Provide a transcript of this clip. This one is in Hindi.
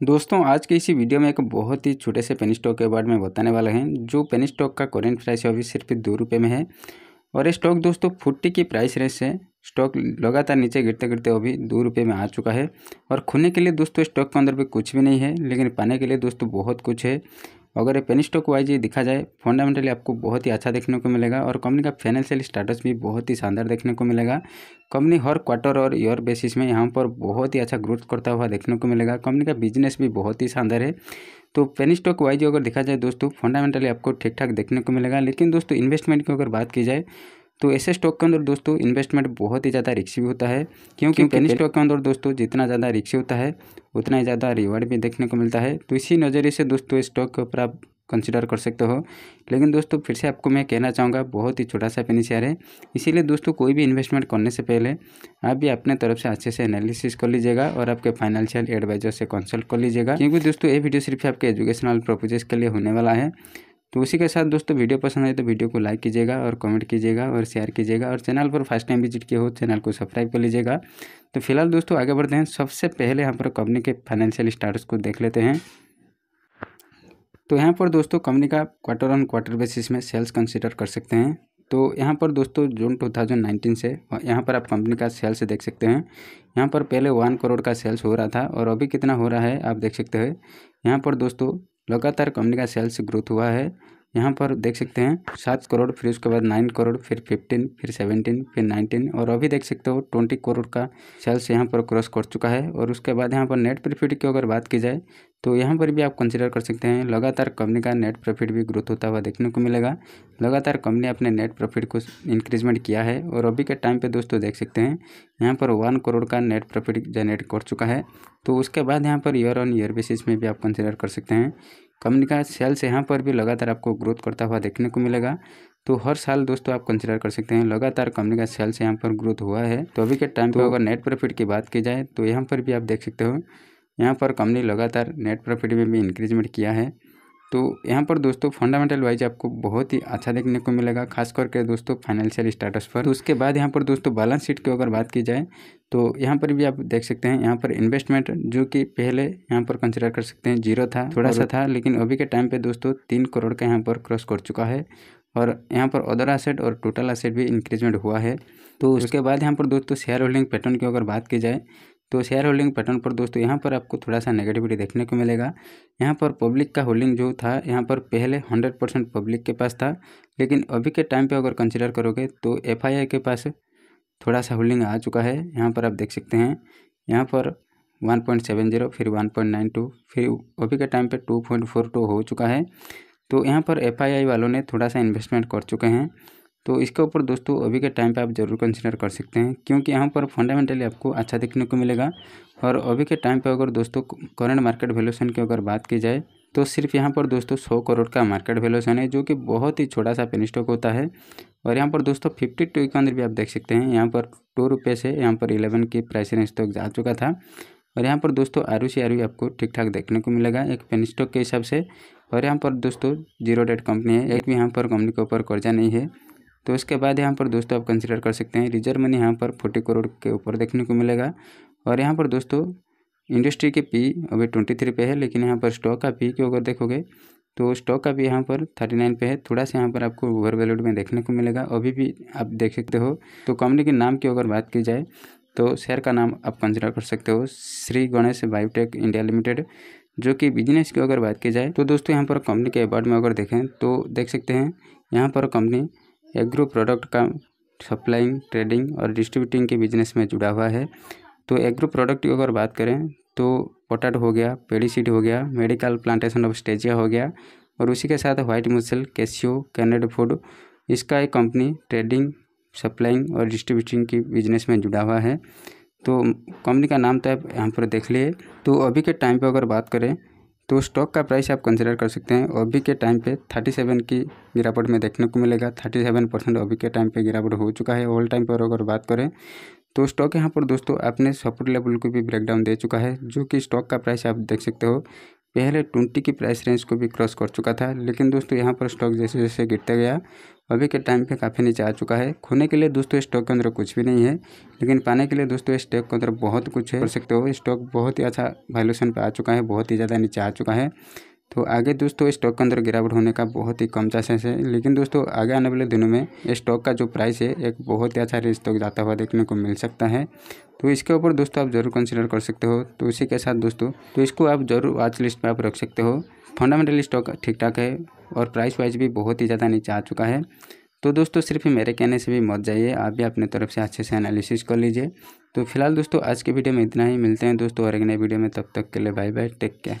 दोस्तों, आज के इसी वीडियो में एक बहुत ही छोटे से पेनी स्टॉक के बारे में बताने वाला है, जो पेनी स्टॉक का करेंट प्राइस अभी सिर्फ़ दो रुपये में है। और ये स्टॉक दोस्तों, फुट्टी की प्राइस रेंज से स्टॉक लगातार नीचे गिरते गिरते अभी दो रुपये में आ चुका है। और खोने के लिए दोस्तों स्टॉक के अंदर भी कुछ भी नहीं है, लेकिन पाने के लिए दोस्तों, बहुत कुछ है। अगर ये स्टॉक वाइज देखा जाए फंडामेंटली आपको बहुत ही अच्छा देखने को मिलेगा और कंपनी का फाइनेंशियल स्टेटस भी बहुत ही शानदार देखने को मिलेगा। कंपनी हर क्वार्टर और ईयर बेसिस में यहाँ पर बहुत ही अच्छा ग्रोथ करता हुआ देखने को मिलेगा। कंपनी का बिज़नेस भी बहुत ही शानदार है। तो पेन स्टॉक वाइज अगर देखा जाए दोस्तों फंडामेंटली आपको ठीक ठाक देखने को मिलेगा। लेकिन दोस्तों इन्वेस्टमेंट की अगर बात की जाए तो ऐसे स्टॉक के अंदर दोस्तों इन्वेस्टमेंट बहुत ही ज़्यादा रिक्सी भी होता है। क्योंकि पेनी स्टॉक के अंदर दोस्तों जितना ज़्यादा रिक्सी होता है उतना ही ज़्यादा रिवार्ड भी देखने को मिलता है। तो इसी नज़रिए से दोस्तों स्टॉक के ऊपर आप कंसिडर कर सकते हो। लेकिन दोस्तों फिर से आपको मैं कहना चाहूँगा बहुत ही छोटा सा पेनी शेयर है। इसीलिए दोस्तों कोई भी इन्वेस्टमेंट करने से पहले आप भी अपने तरफ़ से अच्छे से एनालिसिस कर लीजिएगा और आपके फाइनेंशियल एडवाइजर से कंसल्ट कर लीजिएगा। क्योंकि दोस्तों ये वीडियो सिर्फ़ आपके एजुकेशनल पर्पजेज के लिए होने वाला है। तो उसी के साथ दोस्तों, वीडियो पसंद आए तो वीडियो को लाइक कीजिएगा और कमेंट कीजिएगा और शेयर कीजिएगा और चैनल पर फ़र्स्ट टाइम विज़िट किए हो चैनल को सब्सक्राइब कर लीजिएगा। तो फ़िलहाल दोस्तों, आगे बढ़ते हैं। सबसे पहले यहाँ पर कंपनी के फाइनेंशियल स्टाटस को देख लेते हैं। तो यहाँ पर दोस्तों कंपनी का क्वार्टर ऑन क्वार्टर बेसिस में सेल्स कंसिडर कर सकते हैं। तो यहाँ पर दोस्तों, जून 2019 से यहाँ पर आप कंपनी का सेल्स देख सकते हैं। यहाँ पर पहले वन करोड़ का सेल्स हो रहा था और अभी कितना हो रहा है, आप देख सकते हैं। यहाँ पर दोस्तों लगातार कंपनी का सेल्स ग्रोथ हुआ है। यहाँ पर देख सकते हैं, सात करोड़, फिर उसके बाद नाइन करोड़, फिर फिफ्टीन फिर सेवनटीन फिर नाइनटीन और अभी देख सकते हो ट्वेंटी करोड़ का सेल्स यहाँ पर क्रॉस कर चुका है और उसके बाद यहाँ पर नेट प्रॉफिट की अगर बात की जाए तो यहाँ पर भी आप कंसिडर कर सकते हैं, लगातार कंपनी का नेट प्रॉफिट भी ग्रोथ होता हुआ देखने को मिलेगा। लगातार कंपनी अपने नेट प्रॉफिट को इंक्रीजमेंट किया है और अभी के टाइम पे दोस्तों देख सकते हैं, यहाँ पर वन करोड़ का नेट प्रॉफिट जनरेट कर चुका है। तो उसके बाद यहाँ per year on year basis में भी आप कंसिडर कर सकते हैं। कंपनी का सेल्स यहाँ पर भी लगातार आपको ग्रोथ करता हुआ देखने को मिलेगा। तो हर साल दोस्तों आप कंसिडर कर सकते हैं लगातार कंपनी का सेल्स यहाँ पर ग्रोथ हुआ है। तो अभी के टाइम पर अगर नेट प्रॉफिट की बात की जाए तो यहाँ पर भी आप देख सकते हो यहाँ पर कंपनी लगातार नेट प्रॉफिट में भी इंक्रीजमेंट किया है। तो यहाँ पर दोस्तों फंडामेंटल वाइज आपको बहुत ही अच्छा देखने को मिलेगा खास करके दोस्तों फाइनेंशियल स्टेटस पर। तो उसके बाद यहाँ पर दोस्तों बैलेंस शीट की अगर बात की जाए तो यहाँ पर भी आप देख सकते हैं यहाँ पर इन्वेस्टमेंट जो कि पहले यहाँ पर कंसिडर कर सकते हैं ज़ीरो था थोड़ा सा था लेकिन अभी के टाइम पे दोस्तों तीन करोड़ का यहाँ पर क्रॉस कर चुका है और यहाँ पर अदर एसेट और टोटल एसेट भी इंक्रीजमेंट हुआ है। तो उसके बाद यहाँ पर दोस्तों शेयर होल्डिंग पैटर्न की अगर बात की जाए तो शेयर होल्डिंग पैटर्न पर दोस्तों, यहाँ पर आपको थोड़ा सा नेगेटिविटी देखने को मिलेगा। यहाँ पर पब्लिक का होल्डिंग जो था, यहाँ पर पहले हंड्रेड परसेंट पब्लिक के पास था, लेकिन अभी के टाइम पे अगर कंसिडर करोगे तो एफआईआई के पास थोड़ा सा होल्डिंग आ चुका है। यहाँ पर आप देख सकते हैं, यहाँ पर वन पॉइंट सेवन ज़ीरो फिर वन पॉइंट नाइन टू फिर अभी के टाइम पे टू पॉइंट फोर टू हो चुका है। तो यहाँ पर एफआईआई वालों ने थोड़ा सा इन्वेस्टमेंट कर चुके हैं। तो इसके ऊपर दोस्तों, अभी के टाइम पे आप ज़रूर कंसिडर कर सकते हैं, क्योंकि यहाँ पर फंडामेंटली आपको अच्छा देखने को मिलेगा। और अभी के टाइम पे अगर दोस्तों करंट मार्केट वैल्यूशन की अगर बात की जाए तो सिर्फ़ यहाँ पर दोस्तों सौ करोड़ का मार्केट वैल्यूशन है, जो कि बहुत ही छोटा सा पेन स्टॉक होता है। और यहाँ पर दोस्तों फिफ्टी टू के अंदर भी आप देख सकते हैं, यहाँ पर टू रुपये से यहाँ पर इलेवन की प्राइस रेंज तक जा चुका था। और यहाँ पर दोस्तों आर सी आर आपको ठीक ठाक देखने को मिलेगा, एक पेन स्टॉक के हिसाब से। और यहाँ पर दोस्तों ज़ीरो डेट कंपनी है, एक भी यहाँ पर कंपनी के ऊपर कर्जा नहीं है। तो उसके बाद यहाँ पर दोस्तों आप कंसिडर कर सकते हैं रिज़र्व मनी यहाँ पर फोर्टी करोड़ के ऊपर देखने को मिलेगा। और यहाँ पर दोस्तों इंडस्ट्री के पी अभी ट्वेंटी थ्री पे है, लेकिन यहाँ पर स्टॉक का पी को अगर देखोगे तो स्टॉक का भी यहाँ पर थर्टी नाइन पे है। थोड़ा सा यहाँ पर आपको ओवर वैल्यूड में देखने को मिलेगा। अभी भी आप देख सकते हो। तो कंपनी के नाम की अगर बात की जाए तो शेयर का नाम आप कंसिडर कर सकते हो, Shri Ganesh biotech India limited जो कि बिज़नेस की अगर बात की जाए तो दोस्तों यहाँ पर कंपनी के अवार्ड में अगर देखें तो देख सकते हैं, यहाँ पर कंपनी एग्रो प्रोडक्ट का सप्लाइंग, ट्रेडिंग और डिस्ट्रीब्यूटिंग के बिज़नेस में जुड़ा हुआ है। तो एग्रो प्रोडक्ट की अगर बात करें तो पोटैटो हो गया, पेडीसीड हो गया, मेडिकल प्लांटेशन ऑफ़ स्टेजिया हो गया और उसी के साथ वाइट मुसल कैसियो कैनेड फ़ूड, इसका एक कंपनी ट्रेडिंग, सप्लाइंग और डिस्ट्रीब्यूटिंग की बिज़नेस में जुड़ा हुआ है। तो कंपनी का नाम तो आप यहाँ पर देख लिए। तो अभी के टाइम पर अगर बात करें तो स्टॉक का प्राइस आप कंसिडर कर सकते हैं। अभी के टाइम पे 37 की गिरावट में देखने को मिलेगा। 37 परसेंट अभी के टाइम पे गिरावट हो चुका है। ऑल टाइम पर अगर बात करें तो स्टॉक यहाँ पर दोस्तों अपने सपोर्ट लेवल को भी ब्रेकडाउन दे चुका है, जो कि स्टॉक का प्राइस आप देख सकते हो। पहले ट्वेंटी की प्राइस रेंज को भी क्रॉस कर चुका था, लेकिन दोस्तों यहाँ पर स्टॉक जैसे जैसे गिरता गया अभी के टाइम पे काफ़ी नीचे आ चुका है। खोने के लिए दोस्तों स्टॉक के अंदर कुछ भी नहीं है, लेकिन पाने के लिए दोस्तों स्टॉक के अंदर बहुत कुछ है। कर सकते हो स्टॉक बहुत ही अच्छा वैल्यूशन पर आ चुका है, बहुत ही ज़्यादा नीचे आ चुका है। तो आगे दोस्तों स्टॉक के अंदर गिरावट होने का बहुत ही कम चांसेस है। लेकिन दोस्तों आगे आने वाले दिनों में स्टॉक का जो प्राइस है, एक बहुत ही अच्छा रेंज तक जाता हुआ देखने को मिल सकता है। तो इसके ऊपर दोस्तों आप ज़रूर कंसिडर कर सकते हो। तो इसी के साथ दोस्तों तो इसको आप ज़रूर वॉच लिस्ट में आप रख सकते हो। फंडामेंटल स्टॉक ठीक ठाक है। और प्राइस वाइज भी बहुत ही ज़्यादा नीचे आ चुका है। तो दोस्तों, सिर्फ़ मेरे कहने से भी मत जाइए, आप भी अपने तरफ़ से अच्छे से एनालिसिस कर लीजिए। तो फ़िलहाल दोस्तों, आज के वीडियो में इतना ही। मिलते हैं दोस्तों और एक नए वीडियो में, तब तक के लिए बाय बाय टेक केयर